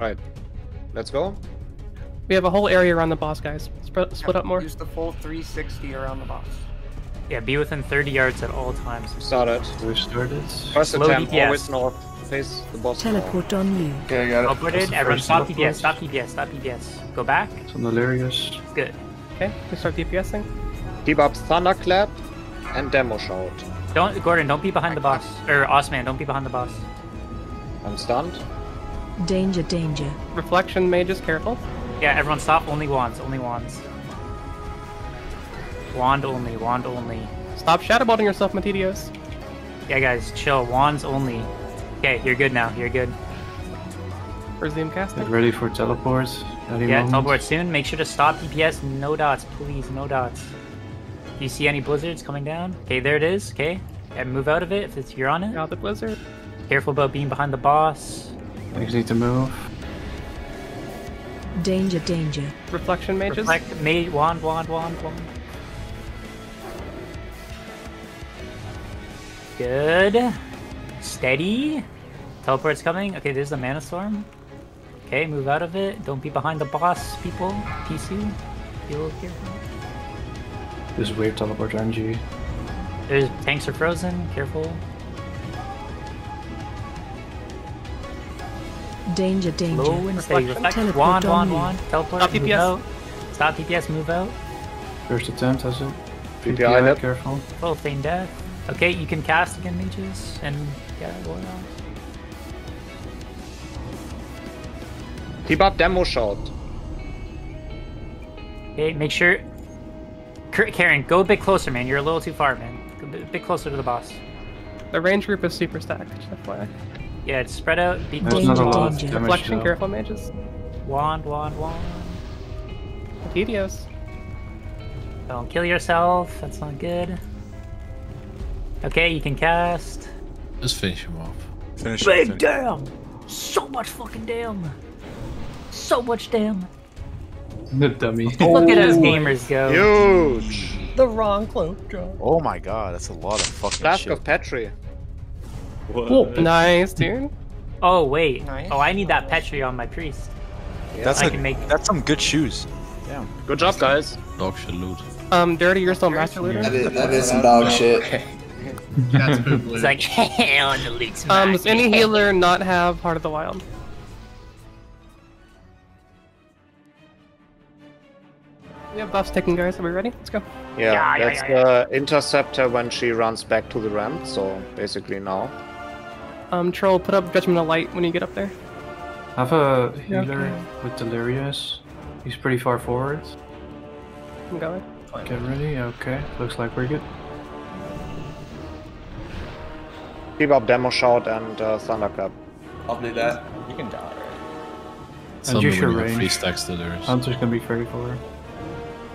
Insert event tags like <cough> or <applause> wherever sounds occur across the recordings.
Right. Let's go. We have a whole area around the boss, guys. Split, split up more. Use the full 360 around the boss. Yeah, be within 30 yards at all times. Started. We started. First Slow attempt, DPS. always north. Face the boss. Teleport on you. Okay, I got Teleported. What's the Everyone stop teleport? DPS. Stop DPS. Stop DPS. Go back. Some delirious. It's good. Okay, we start DPSing. Keep up Thunderclap and Demo Shout. Don't, Gordon. Don't be behind the boss. Or Osman. Don't be behind the boss. I'm stunned. Danger, danger. Reflection mages, careful. Yeah, everyone stop. Only wands. Only wands. Wand only. Wand only. Stop shadowbolting yourself, Matidios. Yeah, guys, chill. Wands only. Okay, you're good now. You're good. Resume Get casting. ready for teleports. Any Yeah, moment. teleport soon. Make sure to stop DPS. No dots, please. No dots. Do you see any blizzards coming down? Okay, there it is. Okay, and move out of it if it's you're on it. Out the blizzard. Careful about being behind the boss. Things need to move. Danger, danger. Reflection mages. Reflect, ma- wand, wand, wand, wand. Good. Steady. Teleport's coming. Okay, there's the mana storm. Okay, move out of it. Don't be behind the boss, people. PC. Be a little careful. This wave teleport RNG. There's tanks are frozen. Careful. Danger, danger. Low and steady. Reflection. Reflect. Teleport Wand, on wand, wand. Teleport. Stop move DPS. out. Stop DPS. Move out. First attempt, has it? PPI hit. careful. Oh, feign death. Okay, you can cast again, mages, and yeah, Warlocks. Keep up Demo Shout. Okay, make sure. K- Karen, go a bit closer, man. You're a little too far, man. Go a bit, closer to the boss. The range group is super stacked. Just FYI. Yeah, just spread out. Be There's close to the lot of damage Reflection, though. careful, mages. Wand, wand, wand. Matidios. Don't kill yourself. That's not good. Okay, you can cast. Just finish him off. Finish it. Big finish- damn! So much fucking damn! So much damn! The dummy. Look at us oh. gamers go. Huge. The wrong cloak drop. Oh my god, that's a lot of fucking Flask shit. of Petri. Nice, dude. Oh wait. Nice. Oh, I need that Petri on my priest. That's I a, can make- that's some good shoes. Damn. Good job, guys. Dog shit loot. Um, Dirty, you're still master looter. That is, that is some dog shit. <laughs> <laughs> It's like <laughs> on the loot smack. Um, does any healer not have Heart of the Wild? We have buffs taken, guys. Are we ready? Let's go. Yeah, Yeah, yeah, that's yeah, the interceptor when she runs back to the ramp. So basically now. Um, Troll, put up Judgment of Light when you get up there. I have a healer okay. with delirious. He's pretty far forward. I'm going. Get ready. Okay. Looks like we're good. Keep up Demo Shout and uh, Thunderclap. I'll do that. You can die, And Tell you me should when you have range. three stacks to theirs. Hunter's gonna be very forward.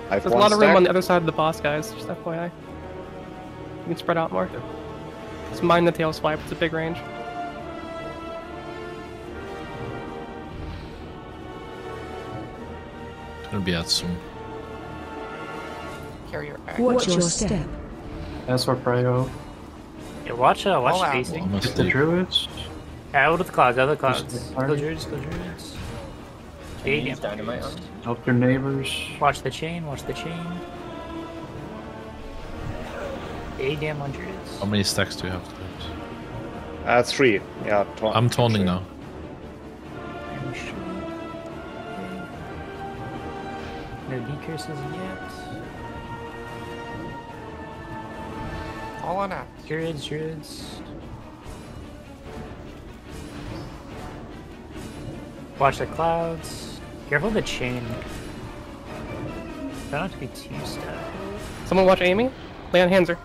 I have There's a one lot of room on the other side of the boss, guys. Just FYI. You can spread out more. Just mind the tail swipe. It's a big range. Gonna be out soon. right? Carry your axe. Watch your step. That's our prio. Yeah, watch uh, watch All out. spacing. I'm Get the asleep. druids. Out of the clouds, out of the clouds. The Go druids, go druids. Okay, yeah. dynamite. Help your neighbors. Watch the chain, watch the chain. A damn on druids. How many stacks do you have? Uh, three. Yeah. I'm taunting three. now. Okay. No decurses yet. All on axe. Druids, druids. Watch the clouds. Careful of the chain. Try not to be too stuck. Someone watch Amy. Lay on Hanser.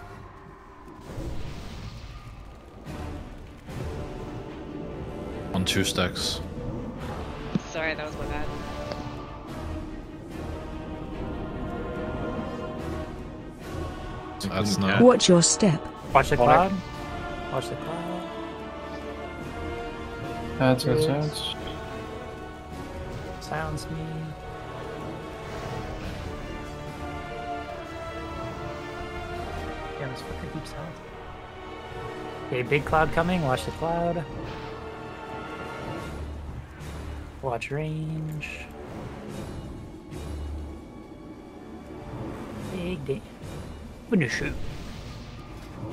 On two stacks. Sorry, that was my bad. That's now. Watch your step. Watch the Hold cloud. Watch the cloud. That's that's Druids. that's. Silence me. Damn, this fucker keeps health. Okay, big cloud coming. Watch the cloud. Watch range. Big day. Finish it.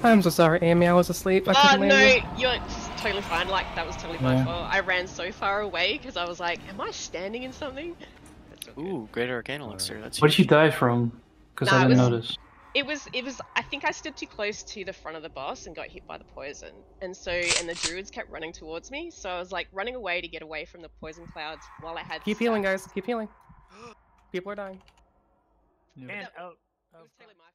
I'm so sorry, Amy. I was asleep. I Oh couldn't no, you. you're totally fine. Like that was totally my Yeah. fault. I ran so far away because I was like, "Am I standing in something?" That's all good. Ooh, greater arcane elixir. That's What did you die from? Because Nah, I didn't was- notice. It was, it was. I think I stood too close to the front of the boss and got hit by the poison, and so and the druids kept running towards me. So I was like running away to get away from the poison clouds while I had. Keep healing, guys. Keep healing. People are dying. And That- out. It was oh. totally my